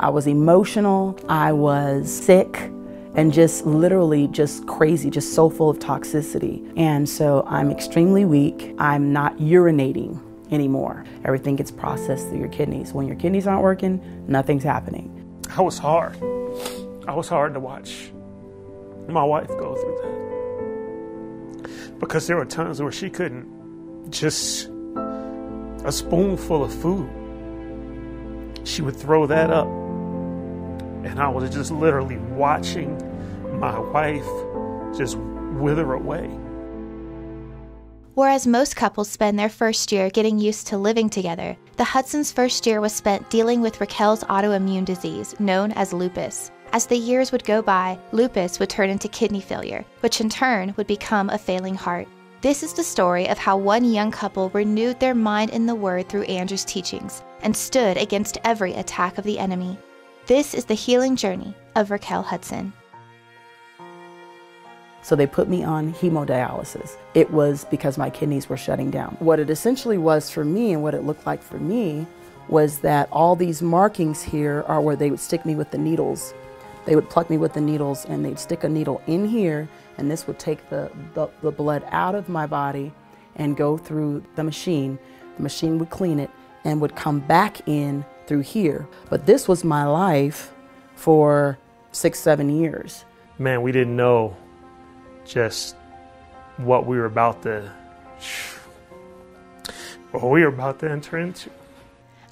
I was emotional, I was sick, and just literally just crazy, just so full of toxicity. And so I'm extremely weak. I'm not urinating anymore. Everything gets processed through your kidneys. When your kidneys aren't working, nothing's happening. I was hard. I was hard to watch my wife go through that. Because there were times where she couldn't just a spoonful of food. She would throw that up. And I was just literally watching my wife just wither away. Whereas most couples spend their first year getting used to living together, the Hudson's first year was spent dealing with Racquel's autoimmune disease, known as lupus. As the years would go by, lupus would turn into kidney failure, which in turn would become a failing heart. This is the story of how one young couple renewed their mind in the Word through Andrew's teachings and stood against every attack of the enemy. This is the healing journey of Racquel Hudson. So they put me on hemodialysis. It was because my kidneys were shutting down. What it essentially was for me and what it looked like for me was that all these markings here are where they would stick me with the needles. They would pluck me with the needles and they'd stick a needle in here and this would take the, the, the blood out of my body and go through the machine. The machine would clean it and would come back in through here. But this was my life for six, seven years. Man, we didn't know just what we were about to what we were about to enter into.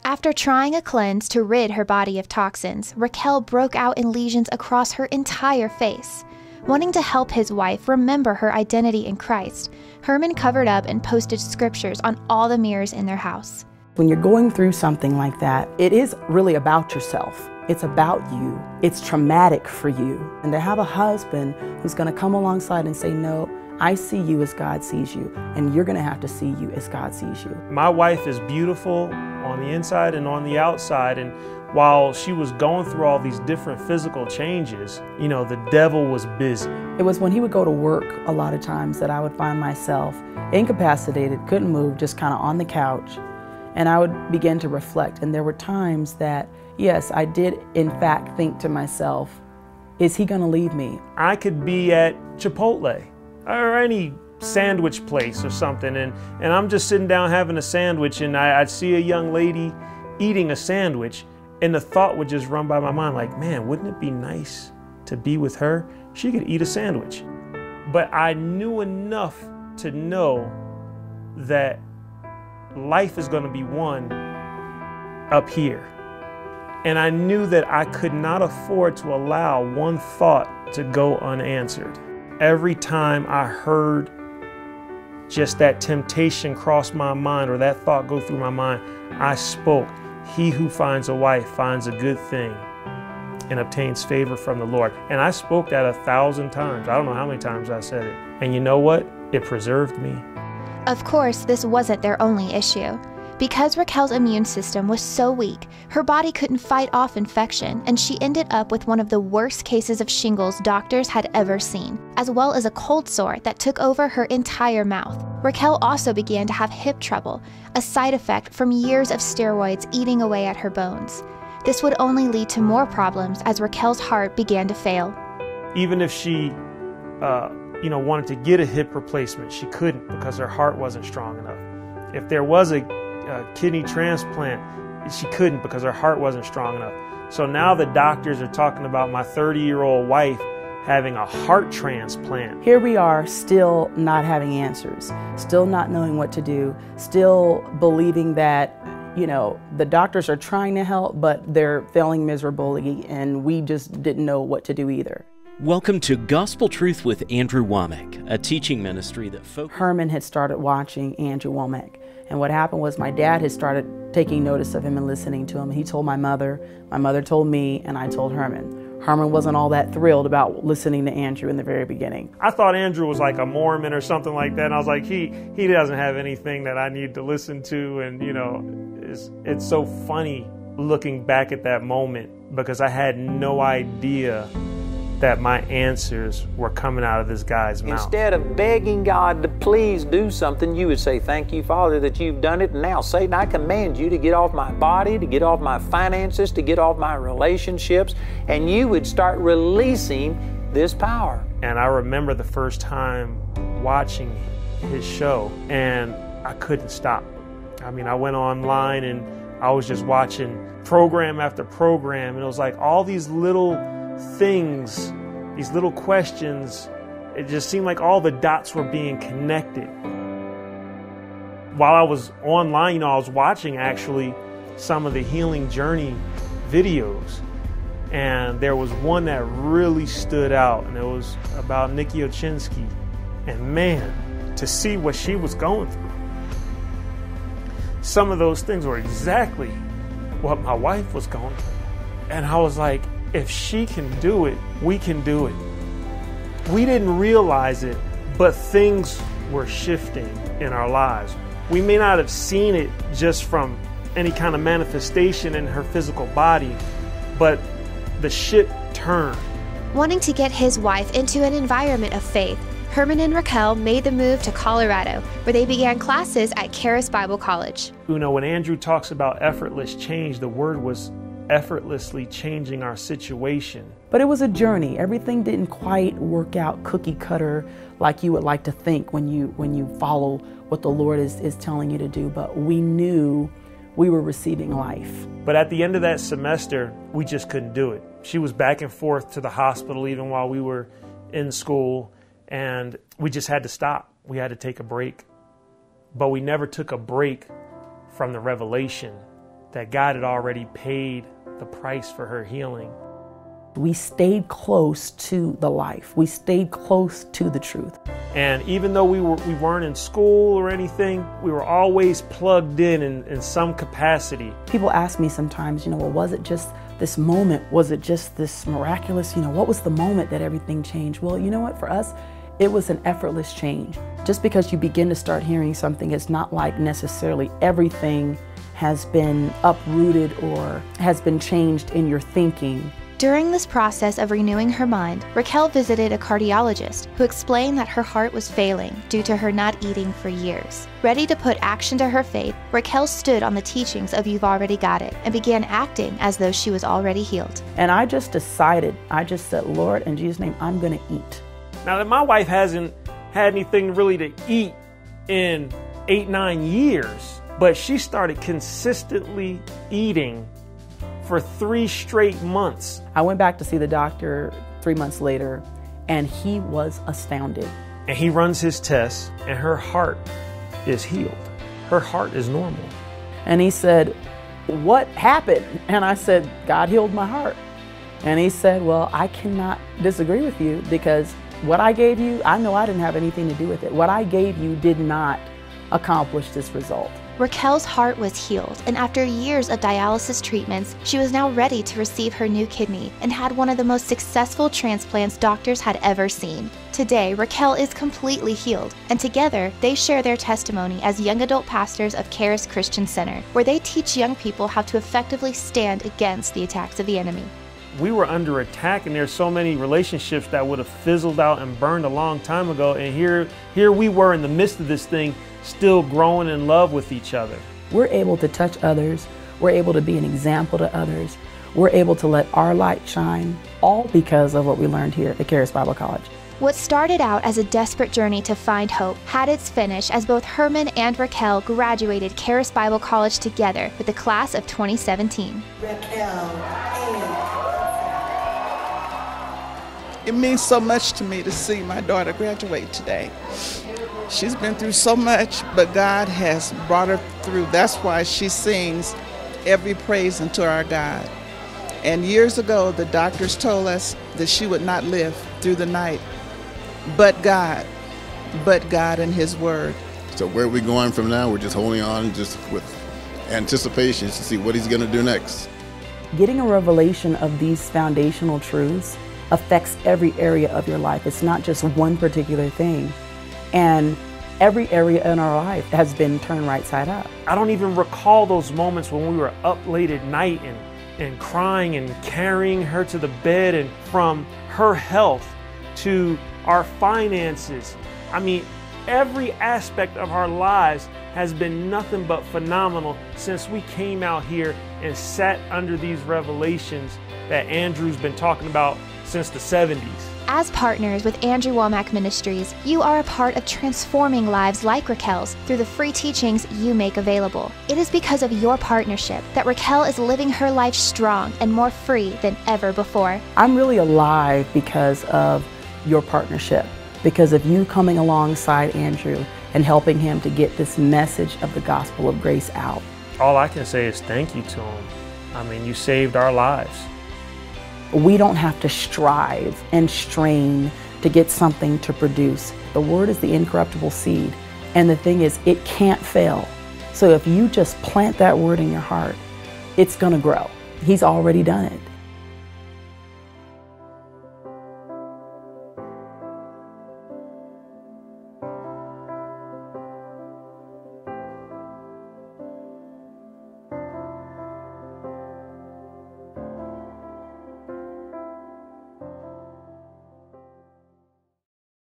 After trying a cleanse to rid her body of toxins, Racquel broke out in lesions across her entire face. Wanting to help his wife remember her identity in Christ, Herman covered up and posted scriptures on all the mirrors in their house. When you're going through something like that, it is really about yourself. It's about you. It's traumatic for you. And to have a husband who's going to come alongside and say, No, I see you as God sees you, and you're going to have to see you as God sees you. My wife is beautiful on the inside and on the outside. And while she was going through all these different physical changes, you know, the devil was busy. It was when he would go to work a lot of times that I would find myself incapacitated, couldn't move, just kind of on the couch and I would begin to reflect. And there were times that, yes, I did in fact think to myself, is he going to leave me? I could be at Chipotle or any sandwich place or something, and, and I'm just sitting down having a sandwich, and I, I'd see a young lady eating a sandwich, and the thought would just run by my mind like, man, wouldn't it be nice to be with her? She could eat a sandwich. But I knew enough to know that life is going to be won up here. And I knew that I could not afford to allow one thought to go unanswered. Every time I heard just that temptation cross my mind or that thought go through my mind, I spoke, He who finds a wife finds a good thing and obtains favor from the Lord. And I spoke that a thousand times. I don't know how many times I said it. And you know what? It preserved me. Of course, this wasn't their only issue. Because Racquel's immune system was so weak, her body couldn't fight off infection, and she ended up with one of the worst cases of shingles doctors had ever seen, as well as a cold sore that took over her entire mouth. Racquel also began to have hip trouble, a side effect from years of steroids eating away at her bones. This would only lead to more problems as Racquel's heart began to fail. Even if she uh, you know, wanted to get a hip replacement, she couldn't because her heart wasn't strong enough. If there was a, a kidney transplant, she couldn't because her heart wasn't strong enough. So now the doctors are talking about my 30 year old wife having a heart transplant. Here we are, still not having answers, still not knowing what to do, still believing that, you know, the doctors are trying to help, but they're failing miserably, and we just didn't know what to do either. Welcome to Gospel Truth with Andrew Wommack, a teaching ministry that focuses. Herman had started watching Andrew Wommack. And what happened was my dad had started taking notice of him and listening to him. He told my mother, my mother told me, and I told Herman. Herman wasn't all that thrilled about listening to Andrew in the very beginning. I thought Andrew was like a Mormon or something like that. And I was like, he he doesn't have anything that I need to listen to. And you know, it's it's so funny looking back at that moment because I had no idea that my answers were coming out of this guy's mouth. Instead of begging God to please do something, you would say, Thank you, Father, that you've done it. And now, Satan, I command you to get off my body, to get off my finances, to get off my relationships. And you would start releasing this power. And I remember the first time watching his show, and I couldn't stop. I mean, I went online and I was just watching program after program, and it was like all these little things, these little questions, it just seemed like all the dots were being connected. While I was online, you know, I was watching actually some of the healing journey videos. And there was one that really stood out, and it was about Nikki Ochinsky. And man, to see what she was going through, some of those things were exactly what my wife was going through. And I was like, if she can do it, we can do it. We didn't realize it, but things were shifting in our lives. We may not have seen it just from any kind of manifestation in her physical body, but the ship turned. Wanting to get his wife into an environment of faith, Herman and Racquel made the move to Colorado, where they began classes at Charis Bible College. You know, when Andrew talks about effortless change, the word was effortlessly changing our situation. But it was a journey. Everything didn't quite work out cookie cutter like you would like to think when you when you follow what the Lord is, is telling you to do. But we knew we were receiving life. But at the end of that semester, we just couldn't do it. She was back and forth to the hospital even while we were in school, and we just had to stop. We had to take a break. But we never took a break from the revelation that God had already paid the price for her healing. We stayed close to the life. We stayed close to the truth. And even though we, were, we weren't in school or anything, we were always plugged in, in in some capacity. People ask me sometimes, you know, well, was it just this moment? Was it just this miraculous, you know, what was the moment that everything changed? Well, you know what, for us, it was an effortless change. Just because you begin to start hearing something, it's not like necessarily everything has been uprooted or has been changed in your thinking. During this process of renewing her mind, Racquel visited a cardiologist who explained that her heart was failing due to her not eating for years. Ready to put action to her faith, Racquel stood on the teachings of You've Already Got It and began acting as though she was already healed. And I just decided, I just said, Lord, in Jesus' name, I'm going to eat. Now that my wife hasn't had anything really to eat in eight, nine years, but she started consistently eating for three straight months. I went back to see the doctor three months later, and he was astounded. And he runs his tests, and her heart is healed. Her heart is normal. And he said, What happened? And I said, God healed my heart. And he said, Well, I cannot disagree with you because what I gave you, I know I didn't have anything to do with it. What I gave you did not accomplish this result. Racquel's heart was healed, and after years of dialysis treatments, she was now ready to receive her new kidney and had one of the most successful transplants doctors had ever seen. Today, Racquel is completely healed, and together they share their testimony as young adult pastors of Charis Christian Center, where they teach young people how to effectively stand against the attacks of the enemy. We were under attack, and there's so many relationships that would have fizzled out and burned a long time ago. And here, here we were in the midst of this thing, still growing in love with each other. We're able to touch others, we're able to be an example to others, we're able to let our light shine, all because of what we learned here at Charis Bible College. What started out as a desperate journey to find hope had its finish as both Herman and Racquel graduated Charis Bible College together with the class of 2017. Racquel. It means so much to me to see my daughter graduate today. She's been through so much, but God has brought her through. That's why she sings every praise unto our God. And years ago, the doctors told us that she would not live through the night. But God, but God and His Word. So where are we going from now? We're just holding on just with anticipation to see what He's going to do next. Getting a revelation of these foundational truths affects every area of your life. It's not just one particular thing. And every area in our life has been turned right side up. I don't even recall those moments when we were up late at night and, and crying and carrying her to the bed and from her health to our finances. I mean, every aspect of our lives has been nothing but phenomenal since we came out here and sat under these revelations that Andrew's been talking about since the 70s. As partners with Andrew Wommack Ministries, you are a part of transforming lives like Racquel's through the free teachings you make available. It is because of your partnership that Racquel is living her life strong and more free than ever before. I'm really alive because of your partnership, because of you coming alongside Andrew and helping him to get this message of the gospel of grace out. All I can say is thank you to him. I mean, you saved our lives. We don't have to strive and strain to get something to produce. The word is the incorruptible seed. And the thing is, it can't fail. So if you just plant that word in your heart, it's going to grow. He's already done it.